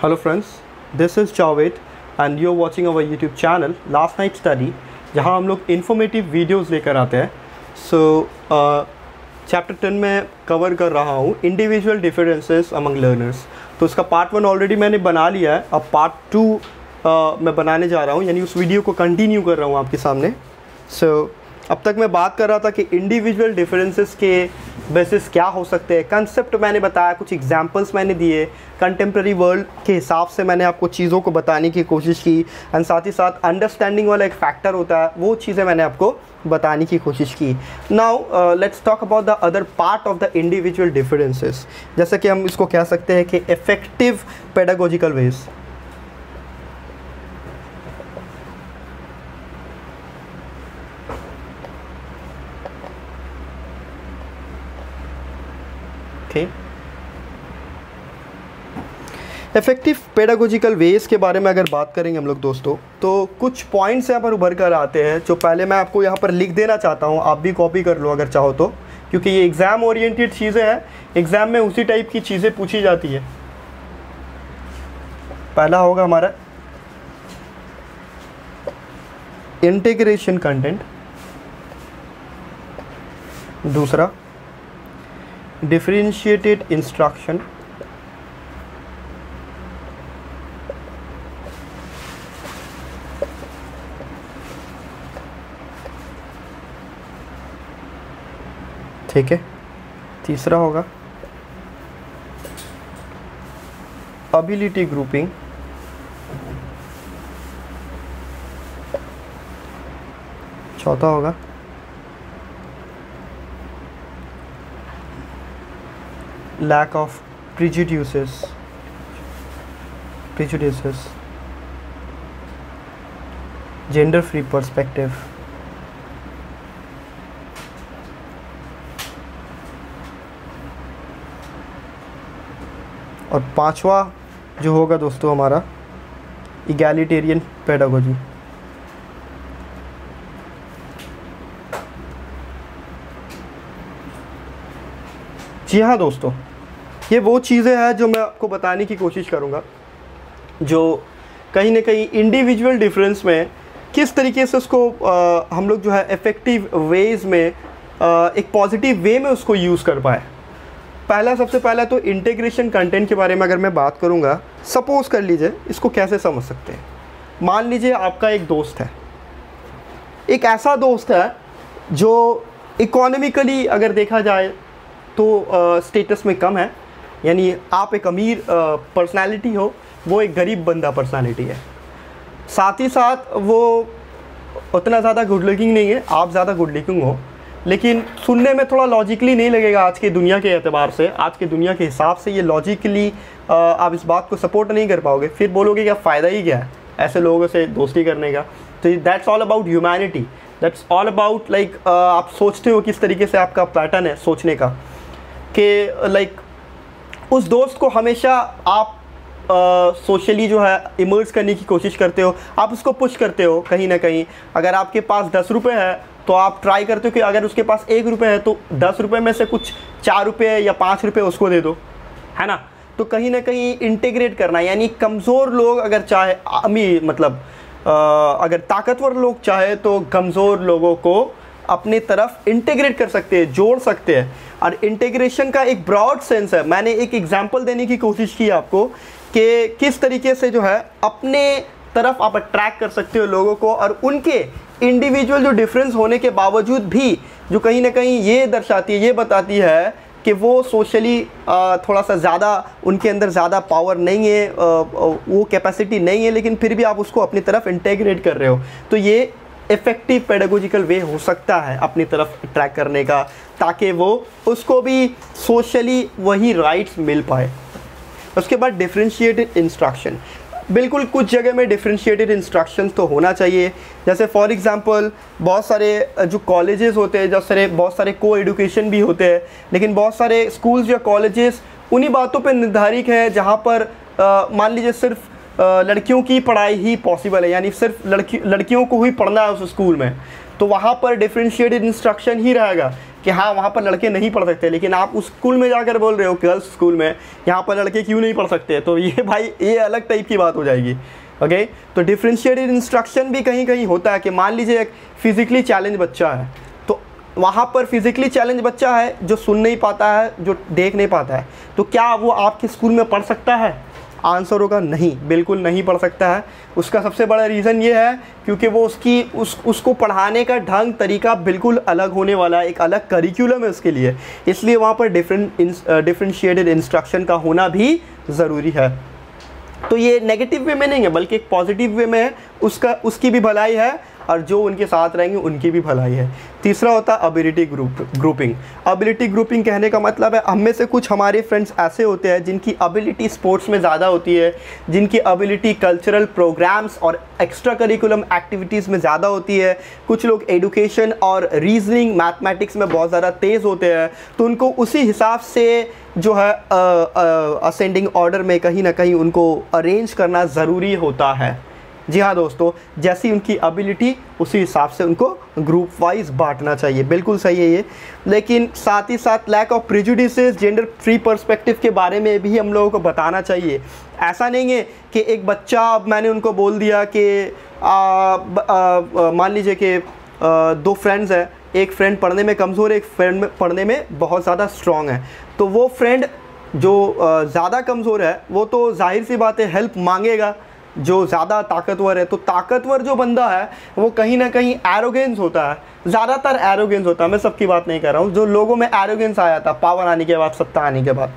Hello friends, this is Javed and you're watching our YouTube channel Last Night Study जहाँ हम लोग इन्फॉर्मेटिव वीडियोस लेकर आते हैं। सो चैप्टर टेन में कवर कर रहा हूँ इंडिविजुअल डिफरेंसेस अमंग लर्नर्स तो उसका पार्ट वन ऑलरेडी मैंने बना लिया है। अब पार्ट टू मैं बनाने जा रहा हूँ यानी उस वीडियो को कंटिन्यू कर रहा हूँ आपके सामने। सो so, अब तक मैं बात कर रहा था कि इंडिविजुअल डिफरेंसेस के बेसिस क्या हो सकते हैं? कंसेप्ट मैंने बताया, कुछ एग्जांपल्स मैंने दिए। कंटेम्प्रेरी वर्ल्ड के हिसाब से मैंने आपको चीज़ों को बताने की कोशिश की। एंड साथ ही साथ अंडरस्टैंडिंग वाला एक फैक्टर होता है, वो चीज़ें मैंने आपको बताने की कोशिश की। Now let's talk about the other part of the individual differences जैसे कि हम इसको कह सकते हैं कि इफ़ेक्टिव पेडागोजिकल वेज थे इफ़ेक्टिव पेडागोजिकल वेज के बारे में अगर बात करेंगे हम लोग दोस्तों तो कुछ पॉइंट्स यहाँ पर उभर कर आते हैं, जो पहले मैं आपको यहाँ पर लिख देना चाहता हूँ, आप भी कॉपी कर लो अगर चाहो तो क्योंकि ये एग्ज़ाम ओरिएंटेड चीज़ें हैं एग्ज़ाम में उसी टाइप की चीज़ें पूछी जाती है। पहला होगा हमारा इंटीग्रेशन कंटेंट दूसरा डिफ्रेंशिएटेड instruction ठीक है? तीसरा होगा। अबिलिटी ग्रुपिंग चौथा होगा। Lack of prejudices prejudices gender free perspective और पांचवा जो होगा दोस्तों हमारा इगैलिटेरियन पेडागोजी जी हाँ दोस्तों ये वो चीज़ें हैं जो मैं आपको बताने की कोशिश करूँगा जो कहीं ना कहीं इंडिविजुअल डिफरेंस में किस तरीके से उसको आ, हम लोग जो है इफ़ेक्टिव वेज में आ, एक पॉजिटिव वे में उसको यूज़ कर पाए। पहला, सबसे पहला तो इंटीग्रेशन कंटेंट के बारे में अगर मैं बात करूँगा सपोज़ कर लीजिए, इसको कैसे समझ सकते हैं? मान लीजिए आपका एक दोस्त है। एक ऐसा दोस्त है जो इकोनॉमिकली अगर देखा जाए तो स्टेटस में कम है। यानी आप एक अमीर पर्सनालिटी हो, वो एक गरीब बंदा पर्सनालिटी है। साथ ही साथ वो उतना ज़्यादा गुड लुकिंग नहीं है, आप ज़्यादा गुड लुकिंग हो। लेकिन सुनने में थोड़ा लॉजिकली नहीं लगेगा आज के दुनिया के अतबार से। आज के दुनिया के हिसाब से ये लॉजिकली आप इस बात को सपोर्ट नहीं कर पाओगे। फिर बोलोगे क्या फ़ायदा ही क्या है ऐसे लोगों से दोस्ती करने का? तो that's all about humanity that's all about like आप सोचते हो किस तरीके से आपका पैटर्न है सोचने का। कि लाइक like, उस दोस्त को हमेशा आप सोशली uh, जो है इमर्ज करने की कोशिश करते हो। आप उसको पुश करते हो कहीं ना कहीं। अगर आपके पास दस रुपये है तो आप ट्राई करते हो कि अगर उसके पास एक रुपये है तो दस रुपये में से कुछ चार रुपये या पाँच रुपये उसको दे दो है ना? तो कहीं ना कहीं इंटीग्रेट करना यानी कमज़ोर लोग अगर चाहे अमीर मतलब आ, अगर ताकतवर लोग चाहे तो कमज़ोर लोगों को अपने तरफ़ इंटीग्रेट कर सकते हैं जोड़ सकते हैं। और इंटीग्रेशन का एक ब्रॉड सेंस है। मैंने एक एग्जांपल देने की कोशिश की आपको कि किस तरीके से जो है अपने तरफ़ आप अट्रैक्ट कर सकते हो लोगों को और उनके इंडिविजुअल जो डिफरेंस होने के बावजूद भी जो कहीं ना कहीं ये दर्शाती है, ये बताती है कि वो सोशली थोड़ा सा ज़्यादा, उनके अंदर ज़्यादा पावर नहीं है वो कैपेसिटी नहीं है, लेकिन फिर भी आप उसको अपनी तरफ़ इंटेग्रेट कर रहे हो। तो ये इफ़ेक्टिव पेडागोजिकल वे हो सकता है अपनी तरफ़ ट्रैक करने का, ताकि वो उसको भी सोशली वही राइट्स मिल पाए। उसके बाद डिफ्रेंशिएटेड इंस्ट्रक्शन बिल्कुल कुछ जगह में डिफ्रेंशिएटेड इंस्ट्रक्शन तो होना चाहिए। जैसे फॉर एग्ज़ाम्पल बहुत सारे जो कॉलेजेस होते हैं जब सारे, बहुत सारे को एडुकेशन भी होते हैं, लेकिन बहुत सारे स्कूल्स या कॉलेजेस उन्हीं बातों पर निर्धारित है जहाँ पर मान लीजिए सिर्फ़ लड़कियों की पढ़ाई ही पॉसिबल है, यानी सिर्फ़ लड़की, लड़कियों को ही पढ़ना है उस स्कूल में। तो वहाँ पर डिफ्रेंशिएटेड इंस्ट्रक्शन ही रहेगा। कि हाँ वहाँ पर लड़के नहीं पढ़ सकते, लेकिन आप उस स्कूल में जाकर बोल रहे हो, गर्ल्स स्कूल में, यहाँ पर लड़के क्यों नहीं पढ़ सकते? तो ये भाई, ये अलग टाइप की बात हो जाएगी ओके तो डिफ्रेंशिएटेड इंस्ट्रक्शन भी कहीं कहीं होता है कि मान लीजिए एक फिजिकली चैलेंज बच्चा है तो वहाँ पर फिजिकली चैलेंज बच्चा है जो सुन नहीं पाता है, जो देख नहीं पाता है तो क्या वो आपके स्कूल में पढ़ सकता है? आंसर होगा नहीं, बिल्कुल नहीं पढ़ सकता है। उसका सबसे बड़ा रीज़न ये है, क्योंकि वो उसकी, उस, उसको पढ़ाने का ढंग, तरीका बिल्कुल अलग होने वाला है, एक अलग करिकुलम है उसके लिए। इसलिए वहाँ पर डिफरेंट डिफ्रेंशिएटेड इंस्ट्रक्शन का होना भी ज़रूरी है। तो ये नेगेटिव वे में नहीं है, बल्कि एक पॉजिटिव वे में है। उसका, उसकी भी भलाई है और जो उनके साथ रहेंगे, उनकी भी भलाई है। तीसरा होता है ability group grouping ability grouping कहने का मतलब है, हम में से कुछ हमारे फ्रेंड्स ऐसे होते हैं, जिनकी अबिलिटी स्पोर्ट्स में ज़्यादा होती है, जिनकी अबिलिटी कल्चरल प्रोग्राम्स और एक्स्ट्रा करिकुलम एक्टिविटीज़ में ज़्यादा होती है। कुछ लोग एडुकेशन और रीजनिंग मैथमेटिक्स में बहुत ज़्यादा तेज़ होते हैं तो उनको उसी हिसाब से जो है असेंडिंग ऑर्डर में कहीं ना कहीं उनको अरेंज करना ज़रूरी होता है। जी हाँ दोस्तों, जैसी उनकी एबिलिटी उसी हिसाब से उनको ग्रुप वाइज बांटना चाहिए। बिल्कुल सही है ये। लेकिन साथ ही साथ lack of prejudice gender free perspective के बारे में भी हम लोगों को बताना चाहिए। ऐसा नहीं है कि एक बच्चा, अब मैंने उनको बोल दिया कि मान लीजिए कि दो फ्रेंड्स हैं। एक फ्रेंड पढ़ने में कमज़ोर, एक फ्रेंड में पढ़ने में बहुत ज़्यादा स्ट्रॉन्ग है। तो वो फ्रेंड जो ज़्यादा कमज़ोर है, वो तो ज़ाहिर सी बात है हेल्प मांगेगा। जो ज़्यादा ताकतवर है तो ताकतवर जो बंदा है वो कहीं ना कहीं एरोगेंस होता है। ज़्यादातर एरोगेंस होता है। मैं सबकी बात नहीं कर रहा हूँ। जो लोगों में एरोगेंस आया था पावर आने के बाद सत्ता आने के बाद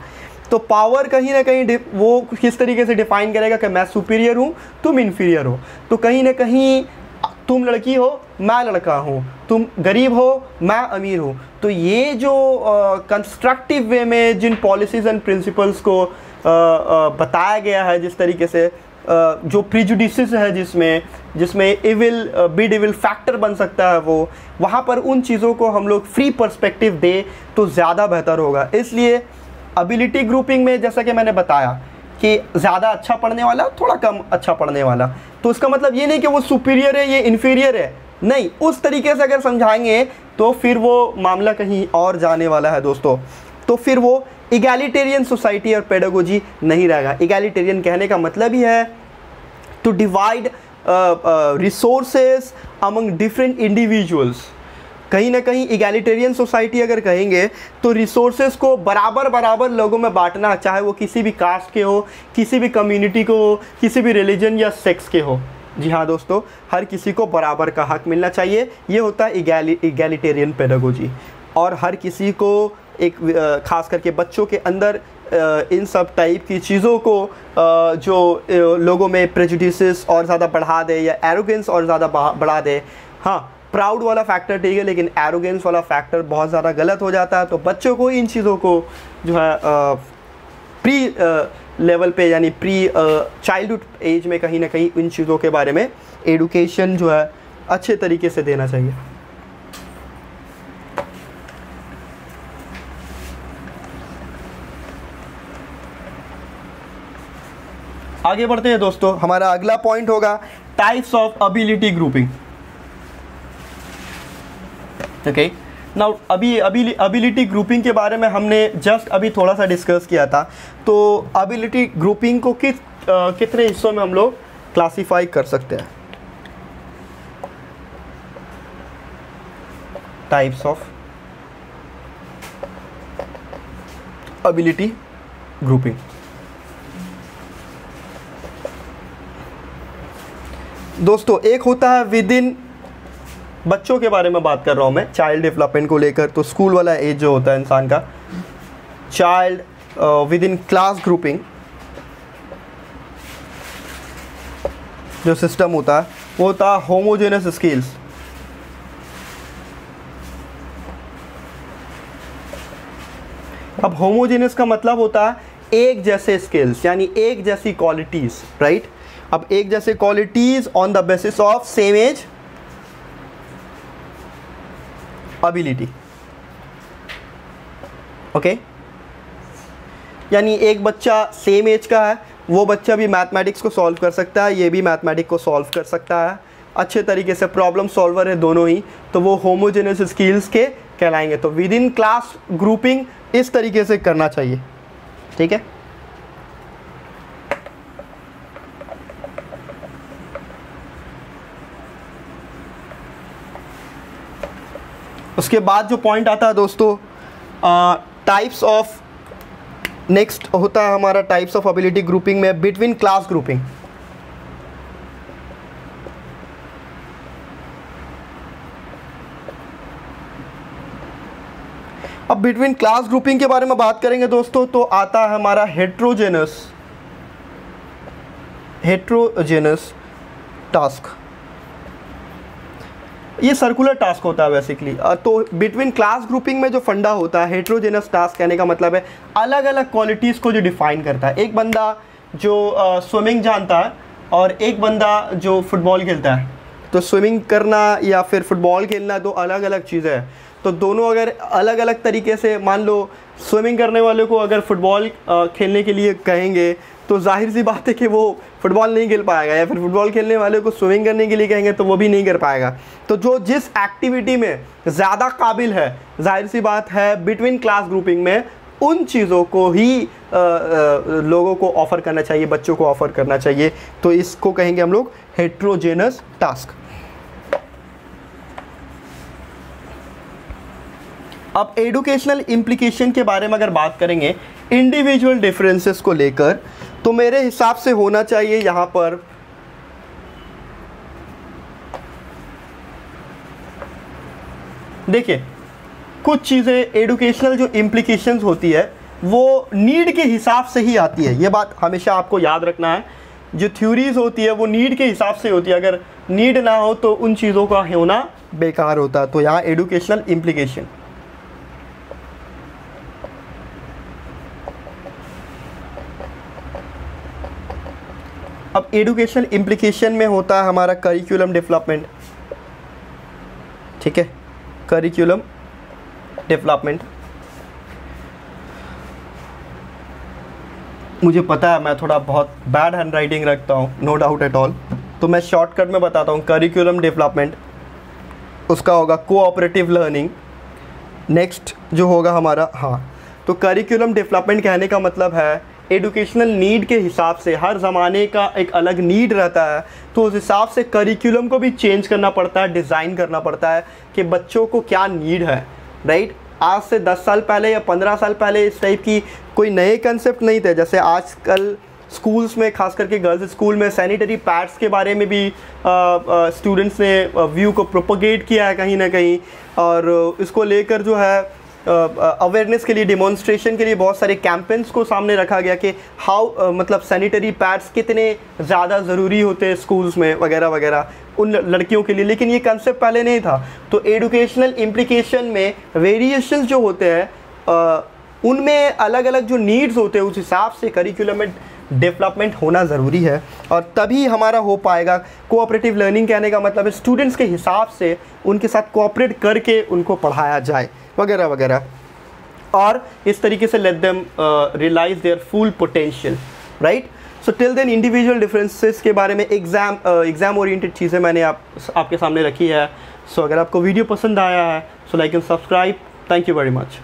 तो पावर कहीं ना कहीं वो किस तरीके से डिफाइन करेगा कि मैं सुपीरियर हूँ तुम इन्फीरियर हो। तो कहीं ना कहीं तुम लड़की हो मैं लड़का हूँ। तुम गरीब हो मैं अमीर हूँ। तो ये जो कंस्ट्रक्टिव वे में जिन पॉलिसीज़ एंड प्रिंसिपल्स को आ, आ, बताया गया है जिस तरीके से जो प्रिजुडिस है जिसमें जिसमें इविल बिड इविल फैक्टर बन सकता है वो, वहाँ पर उन चीज़ों को हम लोग फ्री पर्सपेक्टिव दें तो ज़्यादा बेहतर होगा। इसलिए अबिलिटी ग्रुपिंग में जैसा कि मैंने बताया कि ज़्यादा अच्छा पढ़ने वाला, थोड़ा कम अच्छा पढ़ने वाला। तो इसका मतलब ये नहीं कि वो सुपीरियर है, ये इन्फीरियर है। नहीं, उस तरीके से अगर समझाएँगे तो फिर वो मामला कहीं और जाने वाला है दोस्तों। तो फिर वो इगैलिटेरियन सोसाइटी और पेडागोजी नहीं रहेगा इगैलिटेरियन कहने का मतलब ही है to divide resources among different individuals कहीं ना कहीं इगैलिटेरियन सोसाइटी अगर कहेंगे तो रिसोर्सेज को बराबर बराबर लोगों में बांटना, चाहे वो किसी भी कास्ट के हो, किसी भी कम्युनिटी को हो, किसी भी रिलीजन या सेक्स के हो। जी हाँ दोस्तों, हर किसी को बराबर का हक मिलना चाहिए। ये होता है इगैली इगैलिटेरियन पेडागोजी और हर किसी को एक ख़ास करके बच्चों के अंदर इन सब टाइप की चीज़ों को जो लोगों में प्रेजुडिस और ज़्यादा बढ़ा दे या एरोगेंस और ज़्यादा बढ़ा दे। हाँ प्राउड वाला फैक्टर ठीक है, लेकिन एरोगेंस वाला फैक्टर बहुत ज़्यादा गलत हो जाता है। तो बच्चों को इन चीज़ों को जो है प्री लेवल पे यानी प्री चाइल्डहुड एज में कहीं ना कहीं इन चीज़ों के बारे में एडुकेशन जो है, अच्छे तरीके से देना चाहिए। आगे बढ़ते हैं दोस्तों, हमारा अगला पॉइंट होगा types of ability grouping okay now अभी अभी अबिलिटी ग्रुपिंग के बारे में हमने जस्ट अभी थोड़ा सा डिस्कस किया था। तो अबिलिटी ग्रुपिंग को किस कितने हिस्सों में हम लोग क्लासीफाई कर सकते हैं? टाइप्स ऑफ़ अबिलिटी ग्रुपिंग दोस्तों, एक होता है विद इन बच्चों के बारे में बात कर रहा हूँ मैं चाइल्ड डेवलपमेंट को लेकर। तो स्कूल वाला एज जो होता है इंसान का child within class grouping जो सिस्टम होता है, वो होता है होमोजेनस स्किल्स अब होमोजेनस का मतलब होता है एक जैसे स्किल्स यानी एक जैसी क्वालिटीज़ राइट अब एक जैसे qualities on the basis of same age ability okay यानी एक बच्चा सेम एज का है, वो बच्चा भी मैथमेटिक्स को सॉल्व कर सकता है, ये भी मैथमेटिक्स को सॉल्व कर सकता है। अच्छे तरीके से प्रॉब्लम सॉल्वर है दोनों ही तो वो होमोजेनस स्किल्स के कहलाएँगे। तो विद इन क्लास ग्रुपिंग इस तरीके से करना चाहिए। ठीक है? उसके बाद जो पॉइंट आता है दोस्तों टाइप्स ऑफ़ नेक्स्ट होता है हमारा टाइप्स ऑफ़ एबिलिटी ग्रुपिंग में बिटवीन क्लास ग्रुपिंग अब बिटवीन क्लास ग्रुपिंग के बारे में बात करेंगे दोस्तों तो आता है हमारा हेट्रोजेनस हेट्रोजेनस टास्क ये सर्कुलर टास्क होता है बेसिकली तो बिटवीन क्लास ग्रुपिंग में जो फंडा होता है हेट्रोजेनस टास्क कहने का मतलब है अलग अलग क्वालिटीज़ को जो डिफाइन करता है। एक बंदा जो स्विमिंग जानता है और एक बंदा जो फुटबॉल खेलता है। तो स्विमिंग करना या फिर फुटबॉल खेलना दो अलग अलग चीज़ें हैं। तो दोनों अगर अलग अलग तरीके से, मान लो स्विमिंग करने वाले को अगर फुटबॉल खेलने के लिए कहेंगे तो ज़ाहिर सी बात है कि वो फुटबॉल नहीं खेल पाएगा या फिर फुटबॉल खेलने वाले को स्विमिंग करने के लिए कहेंगे तो वो भी नहीं कर पाएगा। तो जो जिस एक्टिविटी में ज़्यादा काबिल है ज़ाहिर सी बात है बिटवीन क्लास ग्रुपिंग में उन चीज़ों को ही आ, आ, लोगों को ऑफ़र करना चाहिए बच्चों को ऑफ़र करना चाहिए। तो इसको कहेंगे हम लोग हेट्रोजेनस टास्क अब एडुकेशनल इम्प्लीकेशन के बारे में अगर बात करेंगे इंडिविजुअल डिफरेंसेस को लेकर तो मेरे हिसाब से होना चाहिए यहाँ पर। देखिए, कुछ चीज़ें एडुकेशनल जो इम्प्लीकेशंस होती है, वो नीड के हिसाब से ही आती है। ये बात हमेशा आपको याद रखना है। जो थ्योरीज होती है, वो नीड के हिसाब से होती है। अगर नीड ना हो तो उन चीज़ों का होना बेकार होता। है तो यहाँ एडुकेशनल इम्प्लीकेशन अब एडुकेशन इम्प्लीकेशन में होता है हमारा करिकुलम डेवलपमेंट ठीक है? करिकुलम डेवलपमेंट मुझे पता है, मैं थोड़ा बहुत बैड हैंड राइटिंग रखता हूँ नो डाउट एट ऑल तो मैं शॉर्टकट में बताता हूँ करिकुलम डेवलपमेंट उसका होगा कोऑपरेटिव लर्निंग नेक्स्ट जो होगा हमारा हाँ। तो करिकुलम डेवलपमेंट कहने का मतलब है एडुकेशनल नीड के हिसाब से हर ज़माने का एक अलग नीड रहता है तो उस हिसाब से करिकुलम को भी चेंज करना पड़ता है डिज़ाइन करना पड़ता है कि बच्चों को क्या नीड है राइट आज से 10 साल पहले या 15 साल पहले इस टाइप की कोई नए कंसेप्ट नहीं थे, जैसे आजकल स्कूल्स में, खास करके गर्ल्स स्कूल में सैनिटरी पैड्स के बारे में भी स्टूडेंट्स ने व्यू को प्रोपोगेट किया है कहीं ना कहीं और इसको लेकर जो है अवेयरनेस के लिए डिमॉन्स्ट्रेशन के लिए बहुत सारे कैंपेन्स को सामने रखा गया कि हाउ मतलब सैनिटरी पैड्स कितने ज़्यादा ज़रूरी होते हैं स्कूल्स में, वगैरह वगैरह, उन लड़कियों के लिए। लेकिन ये कंसेप्ट पहले नहीं था। तो एडुकेशनल इम्प्लीकेशन में वेरिएशन जो होते हैं उनमें अलग अलग जो नीड्स होते हैं, उस हिसाब से करिकुलम में डेवलपमेंट होना ज़रूरी है और तभी हमारा हो पाएगा। कोऑपरेटिव लर्निंग कहने का मतलब है स्टूडेंट्स के हिसाब से उनके साथ कोऑपरेट करके उनको पढ़ाया जाए वगैरह वगैरह। और इस तरीके से let them realise their full potential right so till then individual differences के बारे में एग्ज़ाम एग्ज़ाम ओरिएंटेड चीज़ें मैंने आप आपके सामने रखी है। सो so, अगर आपको वीडियो पसंद आया है so like and subscribe thank you very much